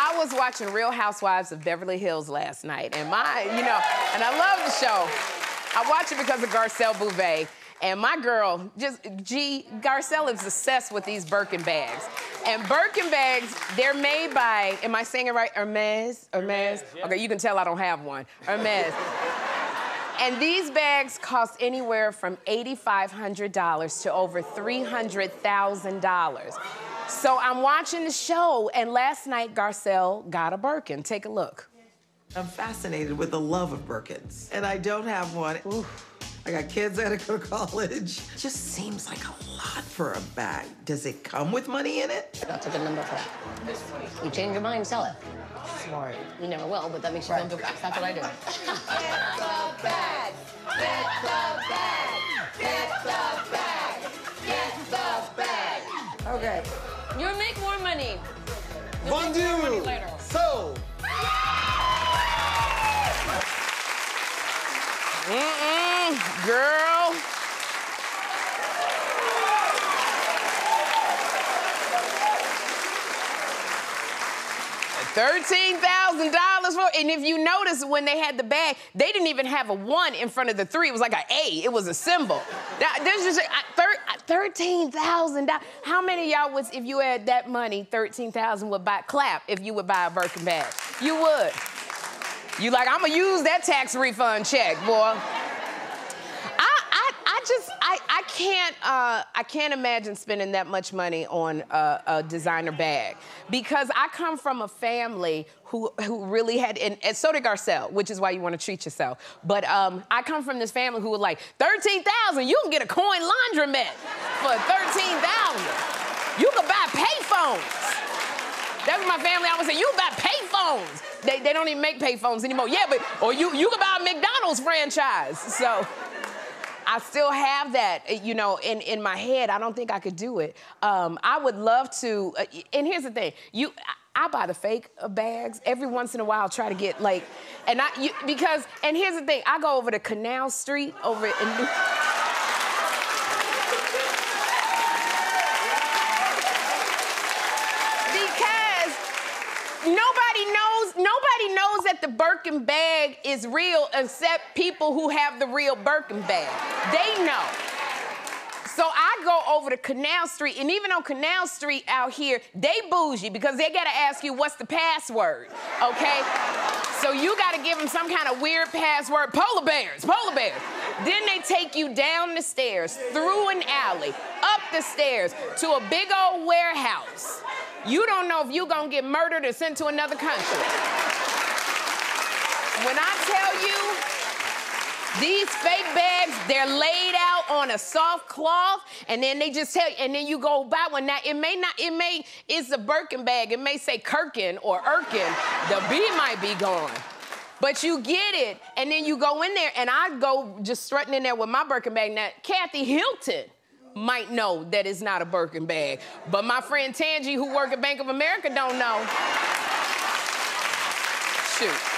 I was watching Real Housewives of Beverly Hills last night, and my, you know, and I love the show. I watch it because of Garcelle Beauvais. And my girl, just G, Garcelle is obsessed with these Birkin bags. And Birkin bags, they're made by, am I saying it right? Hermes? Hermes? yeah. Okay, you can tell I don't have one. Hermes. and these bags cost anywhere from $8,500 to over $300,000. So I'm watching the show, and last night Garcelle got a Birkin. Take a look. I'm fascinated with the love of Birkins, and I don't have one. I got kids, I gotta go to college. Just seems like a lot for a bag. Does it come with money in it? That's a good number for that. You change your mind, sell it. Smart. You never will, but that makes you feel good. That's what I do. Okay. You'll make more money. You'll make more money later. So. Mm-mm, girl. Thirteen thousand dollars for, and if you notice, when they had the bag, they didn't even have a one in front of the three. It was like an A. It was a symbol. That, there's just I, $13,000. How many y'all would, if you had that money, 13000 would buy, clap if you would buy a Birkin bag? You would. You like, I'm gonna use that tax refund check, boy. I, I, I just, I, I can't, uh, I can't imagine spending that much money on a, a designer bag because I come from a family who, who really had, and, and so did Garcelle, which is why you want to treat yourself. But um, I come from this family who was like, thirteen thousand, you can get a coin laundromat for thirteen thousand. You can buy payphones. That's what my family always say. You buy payphones. They, they don't even make payphones anymore. Yeah, but or you you can buy a McDonald's franchise. So I still have that, uh, you know, in, in my head. I don't think I could do it. Um, I would love to. Uh, and here's the thing: you. I, I buy the fake uh, bags every once in a while. Try to get like, and I you, because and here's the thing: I go over to Canal Street over in. New, that the Birkin bag is real except people who have the real Birkin bag. They know. So I go over to Canal Street, and even on Canal Street out here, they bougie because they gotta ask you what's the password, okay? So you gotta give them some kind of weird password. Polar bears, polar bears. Then they take you down the stairs, through an alley, up the stairs to a big old warehouse. You don't know if you're gonna get murdered or sent to another country. When I tell you, these fake bags, they're laid out on a soft cloth, and then they just tell you, and then you go buy one. Now, it may not, it may, it's a Birkin bag. It may say Kirkin or Erkin. The B might be gone. But you get it, and then you go in there, and I go just strutting in there with my Birkin bag. Now, Kathy Hilton might know that it's not a Birkin bag, but my friend Tangi, who work at Bank of America, don't know. Shoot.